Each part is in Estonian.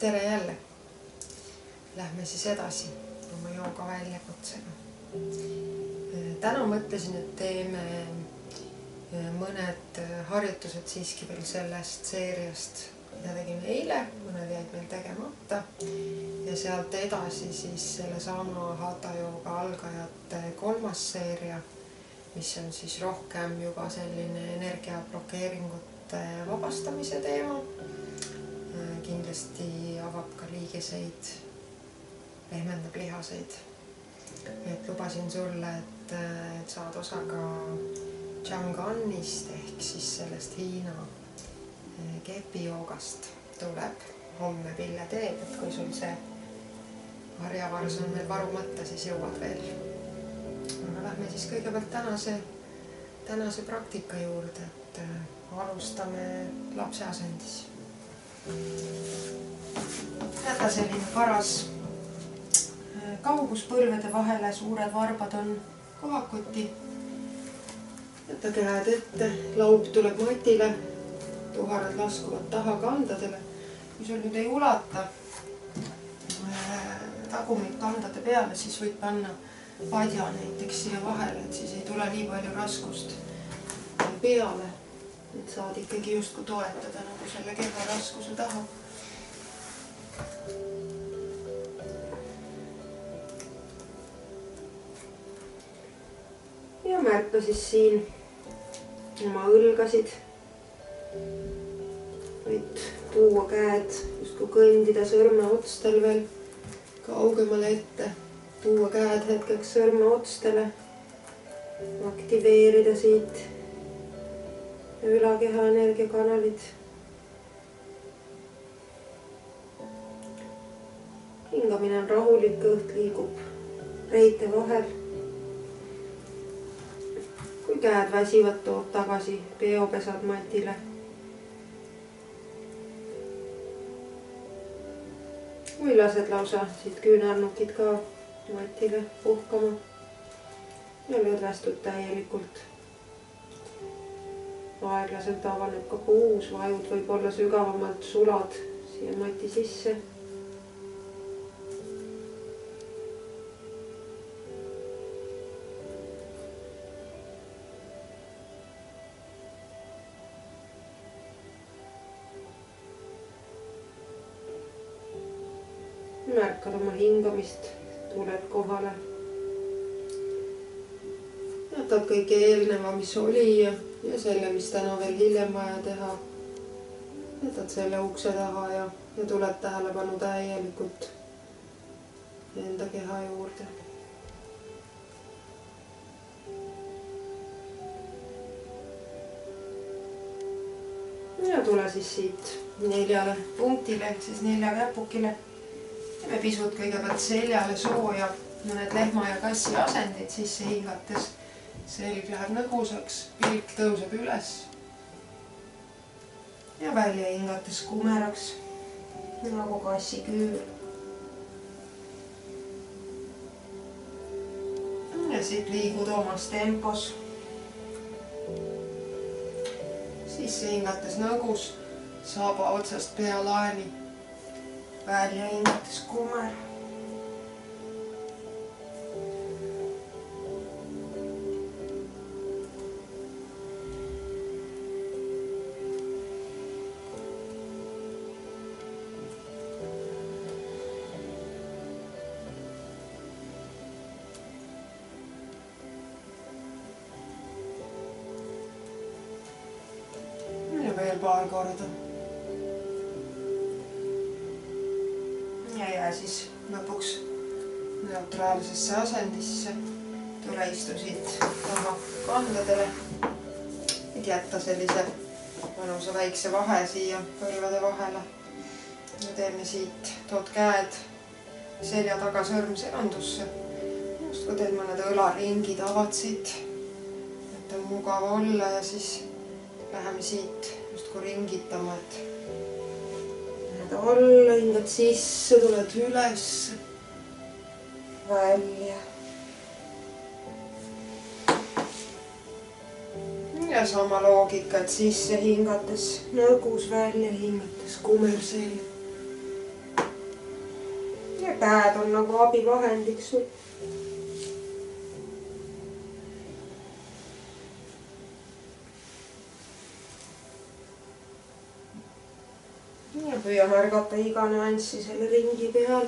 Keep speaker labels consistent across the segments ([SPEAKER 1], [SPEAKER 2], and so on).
[SPEAKER 1] tere jälle. Lähme siis edasi oma jooga väljakutsega. täna mõtlesin, et teeme mõned harjutused siiski veel sellest seeriast, mida tegime eile, mõned jäid meil tegemata. ja sealt edasi siis sellesama Hatha jooga algajate kolmas seeria, mis on siis rohkem juba selline energiablokeeringute vabastamise teema kindlasti avab ka liigeseid, pehmendab lihaseid. et lubasin sulle, et, et saad osa ka Changanist ehk siis sellest Hiina eh, kepijoogast tuleb homme Pille teeb, et kui sul see harjavars on veel varumata, siis jõuad veel. aga lähme siis kõigepealt tänase, tänase praktika juurde, et eh, alustame lapse asendis jäta selline paras äh, kaugus põlvede vahele, suured varbad on kohakuti. jäta käed ette, laub tuleb matile, tuharad laskuvad taha kandadele. kui sul nüüd ei ulata äh, tagumik kandade peale, siis võid panna padja näiteks siia vahele, et siis ei tule nii palju raskust peale et saad ikkagi justkui toetada nagu selle keha raskuse taha. ja märka siis siin oma õlgasid. võid tuua käed justkui kõndida sõrmeotstel veel kaugemale ette, tuua käed hetkeks sõrmeotstele, aktiveerida siit ülakeha energiakanalid. hingamine on rahulik, kõht liigub reite vahel. kui käed väsivad, toob tagasi peopesad matile. või lased lausa siit küünarnukid ka matile puhkama ja lõdvestud täielikult aeglaselt avaneb ka puus, vajud võib-olla sügavamalt, sulad siia mati sisse. märkad oma hingamist, tuled kohale. Jätad kõik eelneva, mis oli ja ja selle, mis täna veel hiljem vaja teha. jätad selle ukse taha ja, ja tuled tähelepanu täielikult enda keha juurde. ja tule siis siit neljale punktile ehk siis nelja käpukile. teeme pisut kõigepealt seljale sooja, mõned lehma ja kassi asendid sisse hingates selg läheb nõgusaks, pilk tõuseb üles. ja välja hingates kumeraks nagu kassiküür. ja siit liigud omas tempos. sisse hingates nõgus, saba otsast pealaeni. välja hingates kumer paar korda. ja jää siis lõpuks neutraalsesse asendisse. tule istu siit oma kandadele. et jätta sellise mõnusa väikse vahe siia põlvede vahele. ja teeme siit, tood käed selja taga sõrmsegandusse. justkui teed mõned õlaringid, avad siit. et on mugav olla ja siis läheme siit justkui ringitama, et lähed alla, hingad sisse, tuled üles, välja. ja sama loogika, et sisse hingates nõgus, välja hingates kumerselg.
[SPEAKER 2] käed on nagu abivahendiks. ja püüa märgata iga nüanssi selle ringi peal.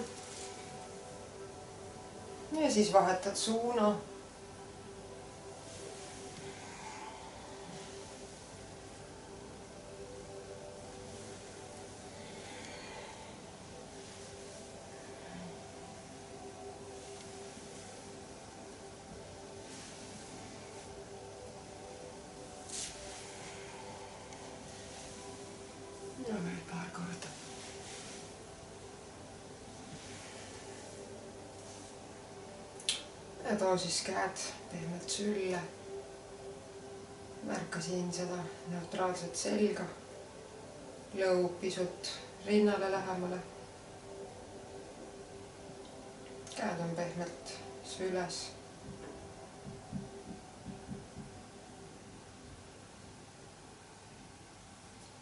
[SPEAKER 1] ja siis vahetad suuna. ja veel paar korda. Ja too siis käed pehmelt sülle. märka siin seda neutraalset selga. lõug pisut rinnale lähemale. käed on pehmelt süles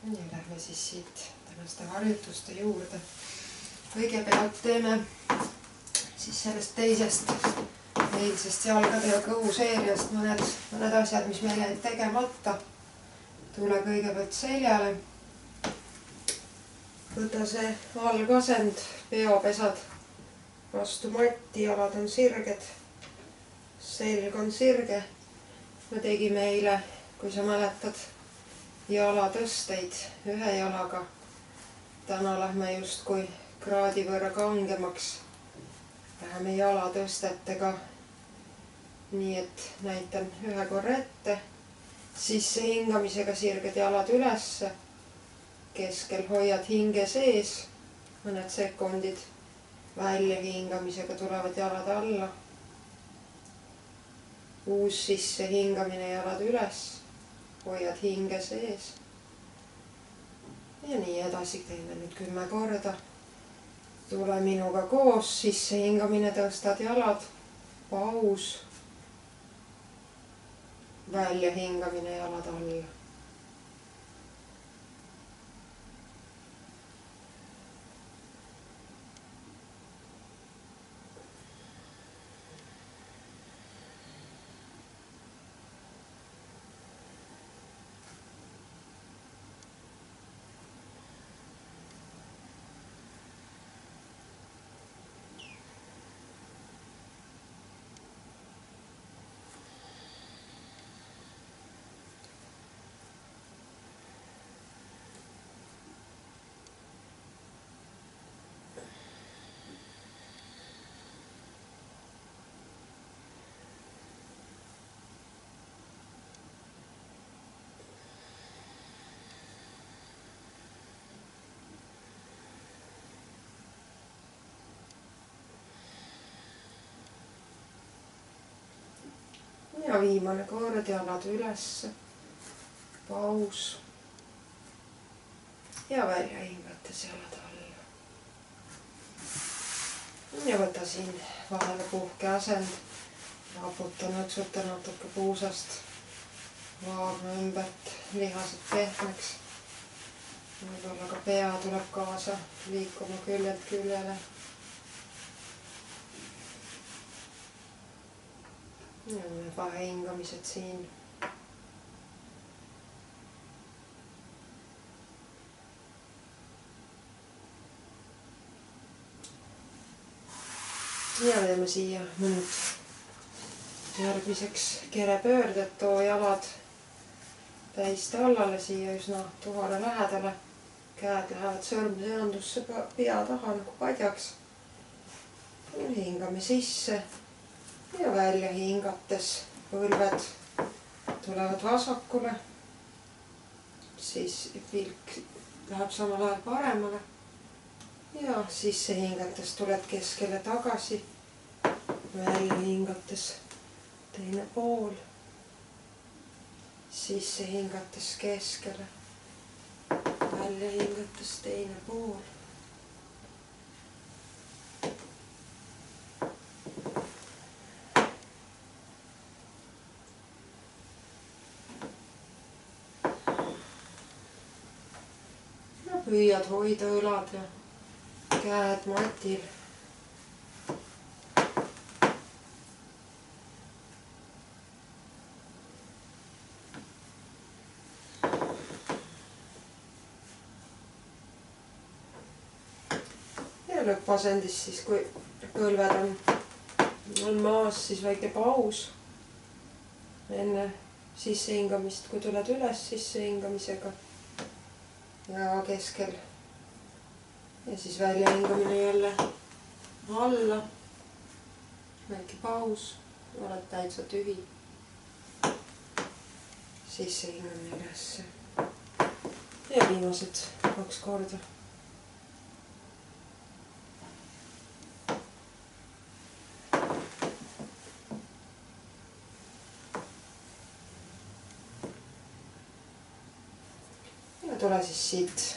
[SPEAKER 1] ja lähme siis siit tänaste harjutuste juurde. kõigepealt teeme siis sellest teisest eilsest jalgade ja kõhu seeriast mõned, mõned asjad, mis meil jäid tegemata. tule kõigepealt seljale. võta see algasend, peopesad vastu matti, jalad on sirged. selg on sirge. me tegime eile, kui sa mäletad jalatõsteid ühe jalaga. täna lähme justkui kraadi võrra kangemaks. Läheme jalatõstetega. Nii et näitan ühe korra ette, sisse hingamisega sirged jalad ülesse. keskel hoiad hinge sees mõned sekundid. välja hingamisega tulevad jalad alla. uus sissehingamine, jalad üles hoiad hinge sees. ja nii edasi teeme nüüd kümme korda. tule minuga koos, sissehingamine, tõstad jalad, paus. Väljahingamine, jalad alla. ja viimane kord, jalad ülesse. paus. ja välja hingates jalad alla. ja võta siin vahele puhkeasend. raputa, nõksuta natuke puusast. vaagna ümbert, lihased pehmeks. võib-olla ka pea tuleb kaasa liikuma küljelt küljele ja vahehingamised siin. ja teeme siia nüüd järgmiseks kerepöörded, too jalad täis tallale siia üsna tuhale lähedale. käed lähevad sõrmeseandusse pea taha nagu padjaks. hingame sisse ja välja hingates põlved tulevad vasakule. siis pilk läheb samal ajal paremale. ja sisse hingates tuled keskele tagasi. välja hingates teine pool. sisse hingates keskele. välja hingates teine pool püüad hoida õlad ja käed matil.
[SPEAKER 2] ja lõppasendis siis, kui kõlved on, on maas, siis väike paus enne sissehingamist, kui tuled üles sissehingamisega ja keskel. ja siis väljahingamine jälle alla. väike paus, oled täitsa tühi. sissehingamine ülesse. ja viimased kaks korda tule siis siit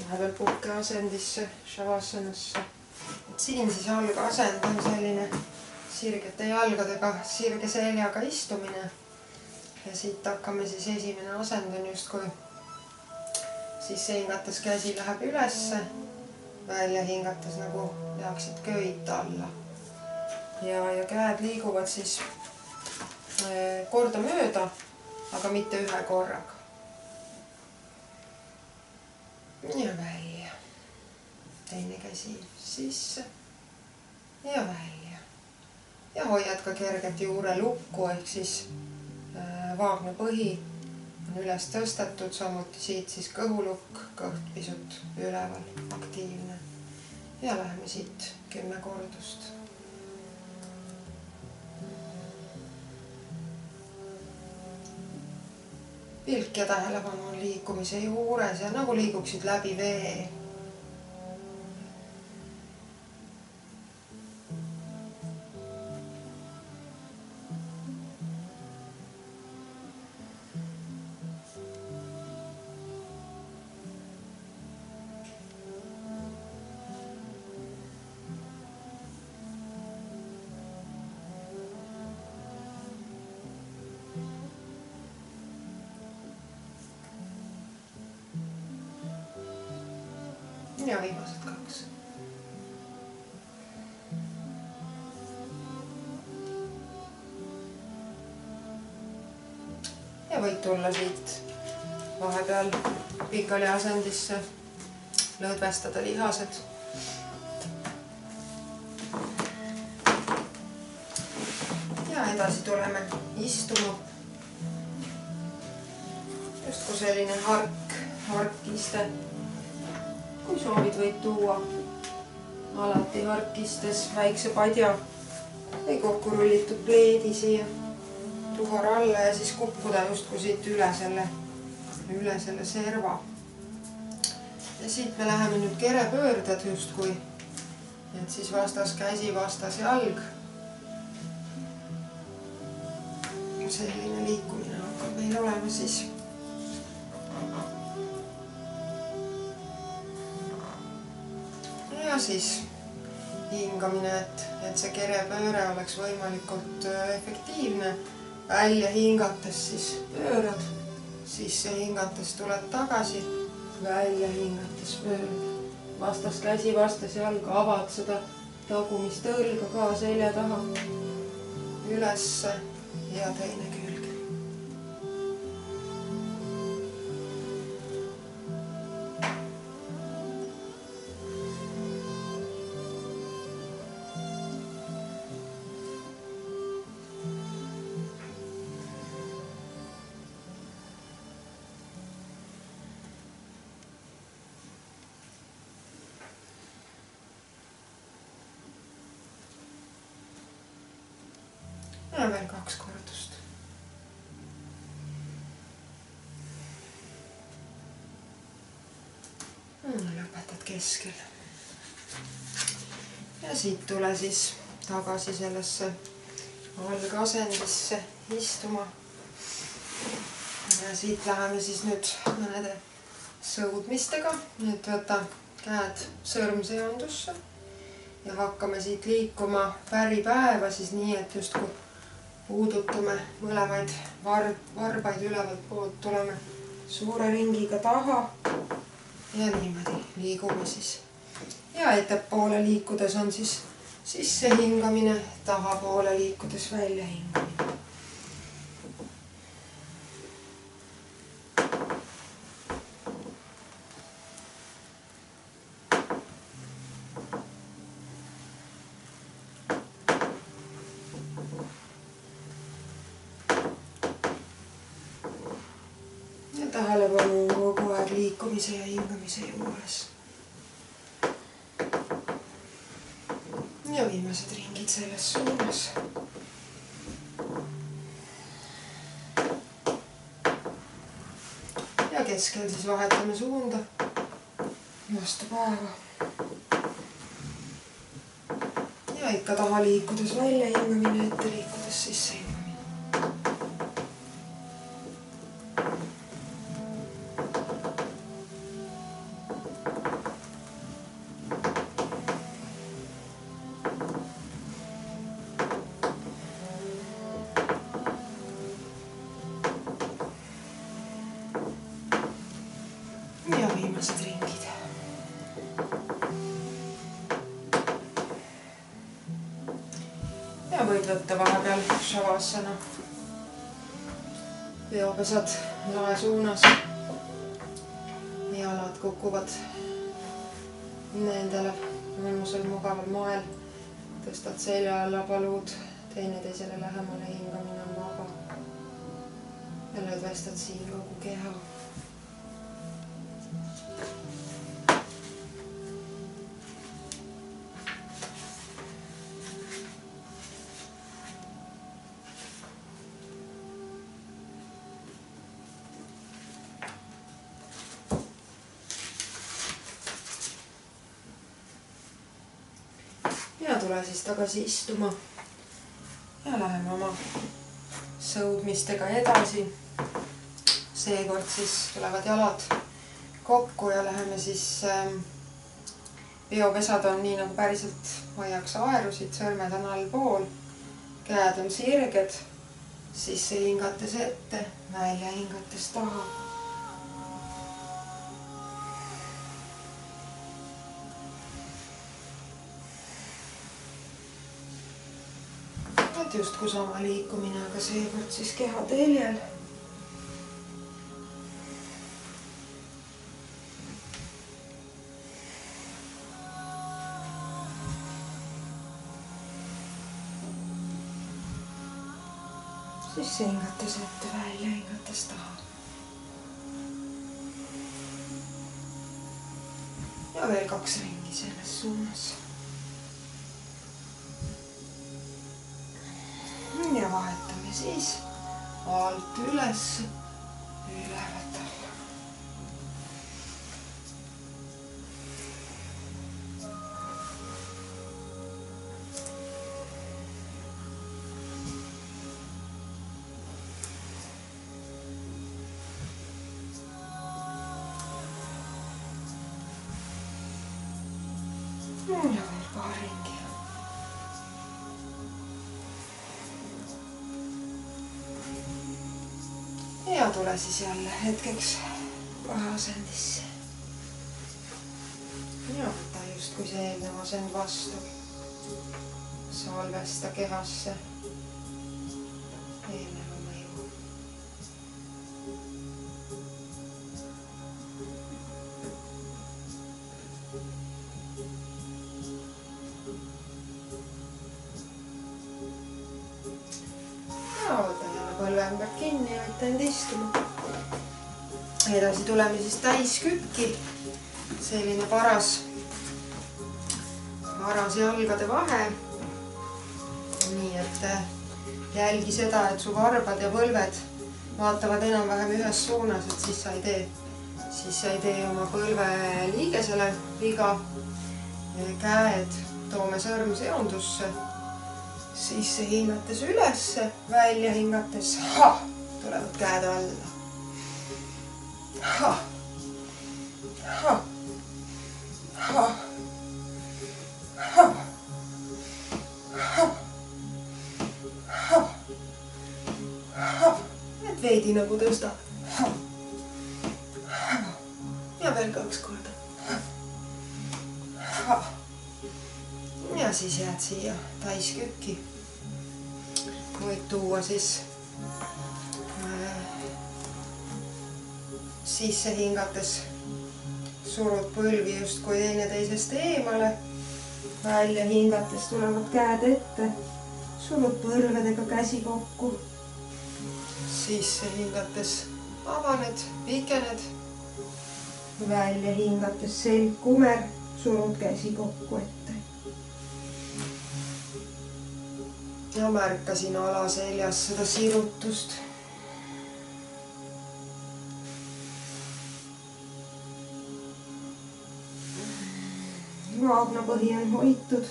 [SPEAKER 2] vahepeal puhkeasendisse, shavasanasse. et siin siis algasend on selline sirgete jalgadega, sirge seljaga istumine. ja siit hakkame siis, esimene asend on justkui sisse hingates käsi läheb ülesse, välja hingates nagu tehaksid köid alla. ja, ja käed liiguvad siis eh, kordamööda, aga mitte ühe korraga. Ja välja. teine käsi sisse ja välja. ja hoiad ka kerget juurelukku ehk siis äh, vaagna põhi on üles tõstetud, samuti siit siis kõhulukk, kõht pisut üleval, aktiivne. ja läheme siit kümme kordust pilk ja tähelepanu on liikumise juures ja nagu liiguksid läbi vee. Ja viimased kaks. ja võid tulla siit vahepeal pikali asendisse, lõdvestada lihased. ja edasi tuleme istuma. justkui selline hark, harkiste soovid, võid tuua alati harkistes väikse padja või kokku rullitud pleedi siia tuhara alla ja siis kukkuda justkui siit üle selle, üle selle serva. ja siit me läheme nüüd kerepöörded justkui. et siis vastas käsi, vastas jalg. selline liikumine hakkab meil olema siis ja siis hingamine, et, et see kerepööre oleks võimalikult efektiivne. välja hingates siis pöörad, sisse hingates tuled tagasi, välja hingates pöörad. vastas käsi, vastas jalg, avad seda tagumist õlga ka selja taha. ülesse ja teine ja veel kaks kordust. lõpetad keskel. ja siit tule siis tagasi sellesse algasendisse istuma. ja siit läheme siis nüüd mõnede sõudmistega, et võta käed sõrmseondusse ja hakkame siit liikuma päripäeva siis nii, et justkui puudutame mõlemaid var-, varbaid ülevalt poolt, tuleme suure ringiga taha. ja niimoodi liigume siis. ja ettepoole liikudes on siis sissehingamine, tahapoole liikudes väljahingamine. liikumise ja hingamise juures. ja viimased ringid selles suunas. Ja keskel siis vahetame suunda vastu päeva. ja ikka taha liikudes välja hingamine, ette liikudes sisse võtta vahepeal šavasana. peopesad lae suunas. jalad kukuvad nendele mõnusal mugaval moel. tõstad selja alla paluud teineteisele lähemale, hingamine on vaba. ja lõdvestad siin kogu keha siis tagasi istuma. ja läheme oma sõudmistega edasi. seekord siis tulevad jalad kokku ja läheme siis ähm, peopesad on nii nagu päriselt hoiaks aerusid, sõrmed on allpool, käed on sirged, sisse hingates ette, välja hingates taha et justkui sama liikumine, aga seekord siis keha teljel. sisse hingates ette, välja hingates taha. ja veel kaks ringi selles suunas vahetame siis alt üles, ülevalt alla. Siis jälle hetkeks kohe asendisse. ja võta justkui see eelnev asend vastu. salvesta kehasse põlve ümber kinni ja võta end istuma. edasi tuleme siis täiskükki. selline paras, paras jalgade vahe. nii et äh, jälgi seda, et su varbad ja põlved vaatavad enam-vähem ühes suunas, et siis sa ei tee, siis sa ei tee oma põlve liigesele viga. käed toome sõrm seondusse sisse hingates ülesse, välja hingates ha, tulevad käed alla. ha, ha, ha, ha, ha, ha, ha, et veidi nagu tõstad. ja veel kaks korda. Ja siis jääd siia täiskükki. võid tuua siis äh, sisse hingates surud põlvi justkui teineteisest eemale. välja hingates tulevad käed ette, surud põlvedega käsi kokku. sisse hingates avaned, pikened välja hingates selg kumer, surud käsi kokku ette. Ja märkasin alaseljas seda sirutust. maaknapõhi on hoitud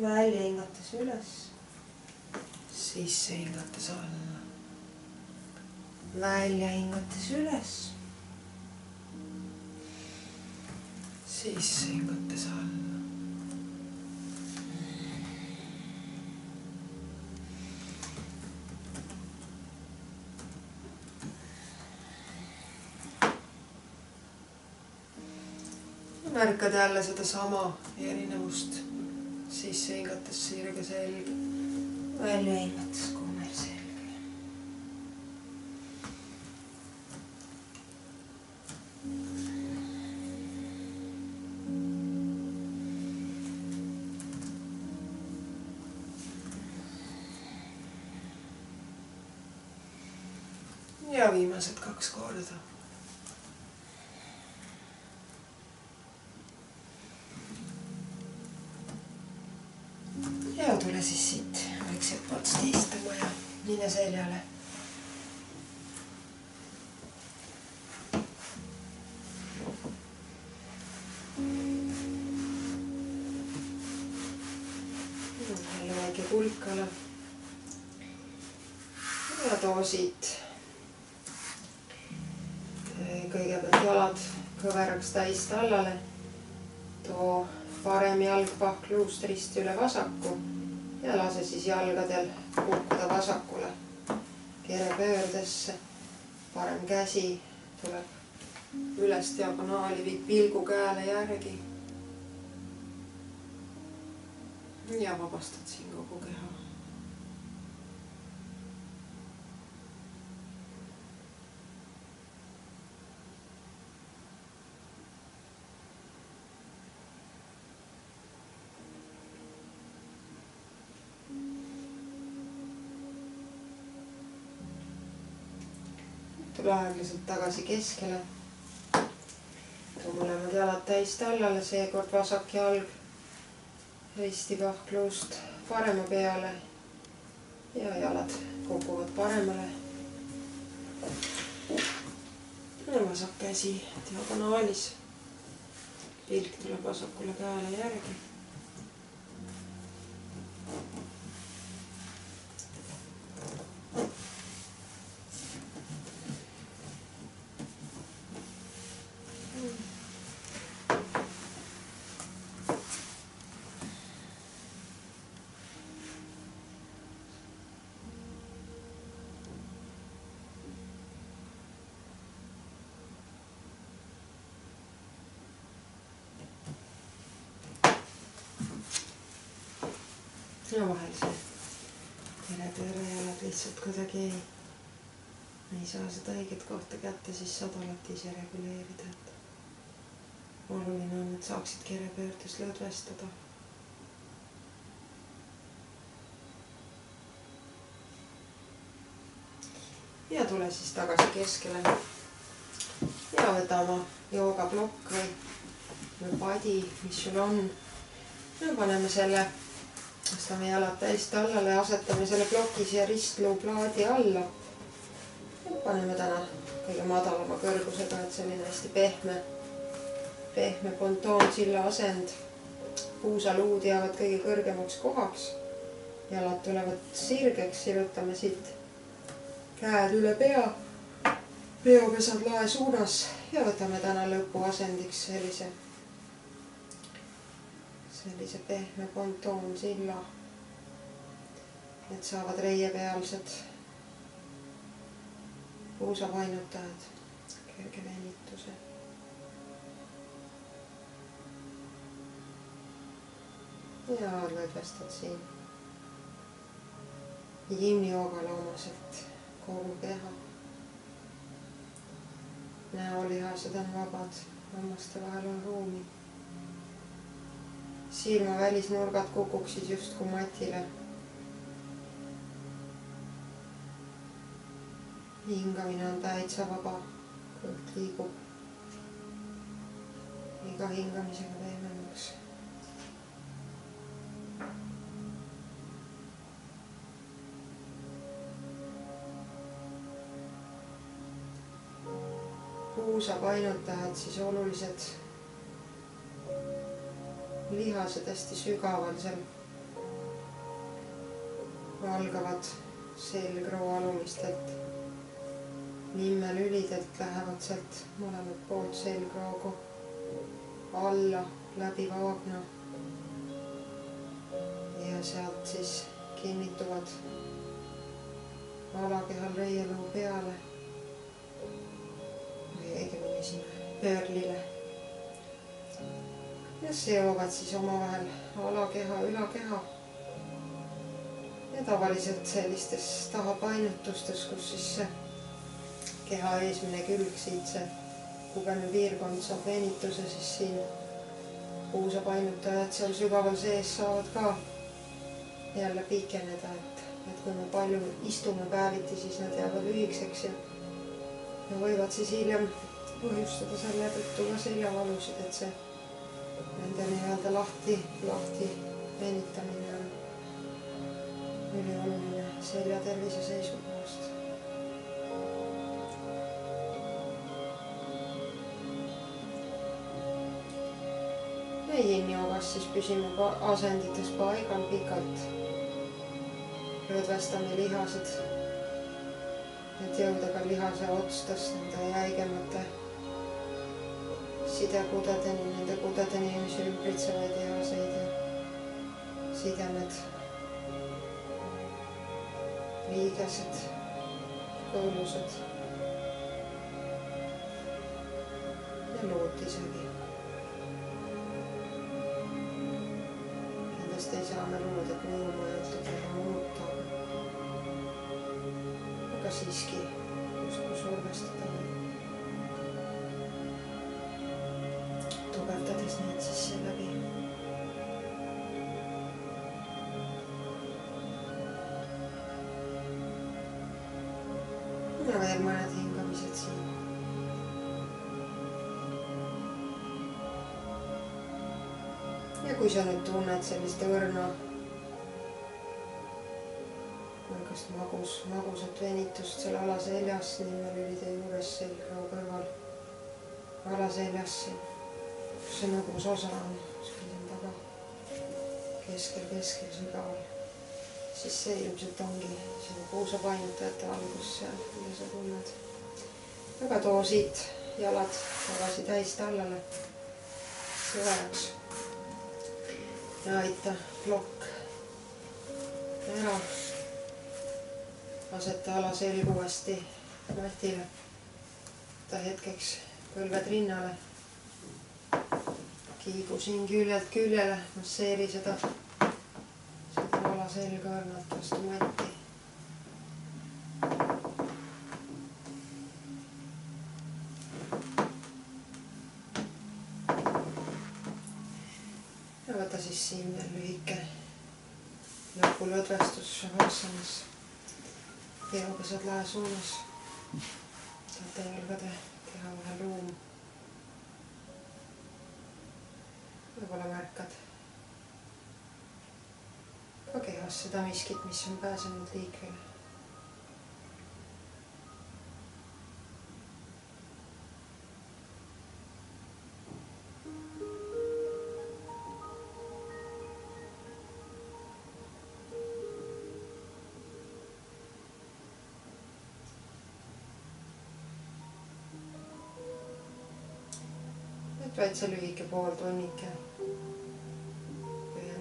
[SPEAKER 2] välja hingates üles, sisse hingates alla. välja hingates üles, sisse hingates alla. märkad jälle sedasama erinevust sisse hingates sirge selg, välja hingates kummer selg. ja viimased kaks korda tule siis siit vaikselt potsti istuma ja mine seljale. jälle väike kulkala. ja too siit kõigepealt jalad kõveraks täis tallale. too parem jalg pahkluust risti üle vasaku ja lase siis jalgadel kukkuda vasakule kerepöördesse. parem käsi tuleb üles diagonaali, viid pilgu käele järgi. ja vabastad siin kogu keha. Tule aeglaselt tagasi keskele. too mõlemad jalad täis tallale, seekord vasak jalg risti pahkluust parema peale. ja jalad kukuvad paremale. ja vasak käsi diagonaalis. pilk tuleb vasakule käele järgi ja vahel see verepöörejalad lihtsalt kuidagi ei, saa seda õiget kohta kätte, siis saad alati ise reguleerida, et oluline on, et saaksid kerepöördes lõdvestada. ja tule siis tagasi keskele. ja võta oma joogaplokk või, või padi, mis sul on. ja paneme selle tõstame jalad täis tallale asetame selle ploki siia ristluuplaadi alla. paneme täna kõige madalama kõrgusega, et selline hästi pehme, pehme pontoonsilla asend. puusaluud jäävad kõige kõrgemaks kohaks. jalad tulevad sirgeks, sirutame siit käed üle pea, peopesad lae suunas ja võtame täna lõpuasendiks sellise sellise pehme pontoonsilla. Need saavad reiepealsed puusapainutajad kerge venituse. ja lõdvestad siin yin-joogale omaselt kogu keha. näolihased on vabad, hammaste vahel on ruumi. Silma välisnurgad kukuksid justkui matile. hingamine on täitsa vaba, kõht liigub iga hingamisega pehmemaks puusa painutajad siis olulised lihased hästi sügaval seal algavad selgroo alumistelt nimmelülidelt lähevad sealt mõlemalt poolt selgroogu alla läbi vaagna ja sealt siis kinnituvad alakehal reieluu peale õigemini sinna pöörlile. Ja seovad siis omavahel alakeha, ülakeha. ja tavaliselt sellistes tahapainutustes, kus siis see keha eesmine külg, siit see kubene piirkond saab venituse, siis siin puusapainutajad seal sügaval sees saavad ka jälle pikeneda, et, et kui me palju istume päeviti, siis nad jäävad lühikeseks ja ja võivad siis hiljem põhjustada selle tõttu ka seljavalusid, et see nende nii-öelda lahti, lahti venitamine on ülioluline selja tervise seisukohast. ja yin-joogas siis püsime asendites paigal pikalt. lõdvestame lihased et jõuda ka lihase otstest nende jäigemate sidekudedeni, nende kudedeni, mis ümbritsevaid lihaseid ja sidemed, liigesed, kõõlused ja luud isegi. kindlasti ei saa me luudet mõju mõjutada, muuta aga siiski justkui survestada veel mõned hingamised siin. ja kui sa nüüd tunned sellist õrna niisugust magus, magusat venitust seal alaseljas, nimmelülide juures selgroo kõrval, alaseljas kus see nõgus osa on, siin taga, keskel, keskel, sügaval, siis see ilmselt ongi sinu puusapainutajate algus seal, mida sa tunned. aga too siit jalad tagasi täis tallale, sõelaks ja aita plokk ära aseta alaselg uuesti matile. võta hetkeks põlved rinnale. kiigu siin küljelt küljele, masseeri seda, õrnalt vastu matti. ja võta siis siin veel lühike lõpulõdvestus Shavassanas peapesad lae suunas. saate jalgade keha vahel ruum. võib-olla märkad kehas seda miskit, mis on pääsenud liikvele. et vaid see lühike pooltunnike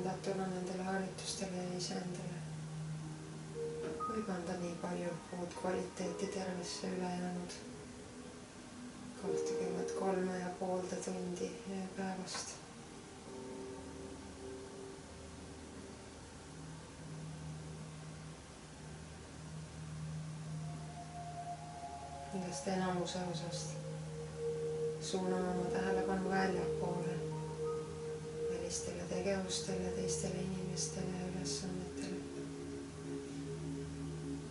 [SPEAKER 2] allutatuna nendele harjutustele ja iseendale. võib anda nii palju muud kvaliteeti tervesse ülejäänud. Kahtekümmet kolme ja poolde tundi päevast. Millest enamuse osast suuname oma tähelepanu väljapoole välistele tegevustele, teistele inimestele ja ülesannetele.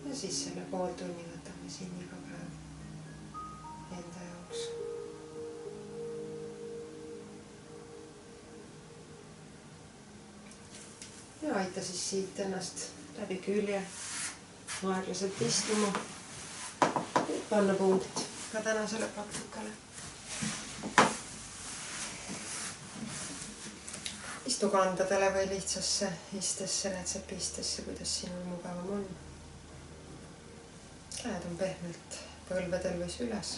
[SPEAKER 2] ja siis selle pooltunni võtame siin iga päev enda jaoks. ja aita siis siit ennast läbi külje aeglaselt istuma. panna punkt ka tänasele praktikale. Istu kandadele või lihtsasse istesse, rätsepistesse, kuidas sinul mugavam on. käed on pehmelt põlvedel või süles.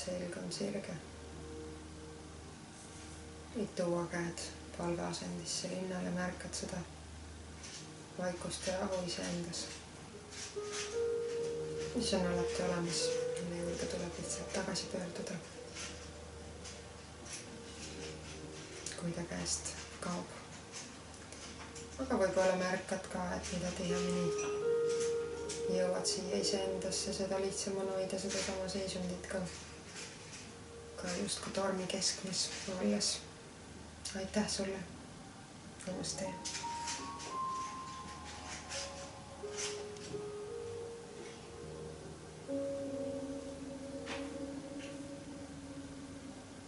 [SPEAKER 2] selg on sirge. võid tuua käed palveasendisse rinnale, märkad seda vaikust ja rahu iseendas, mis on alati olemas, mille juurde tuleb lihtsalt tagasi pöörduda. Kui ta käest kaob. aga võib-olla märkad ka, et mida tihemini jõuad siia iseendasse, seda lihtsam on hoida sedasama seisundit ka, ka justkui tormi keskmes olles. aitäh sulle. Namaste.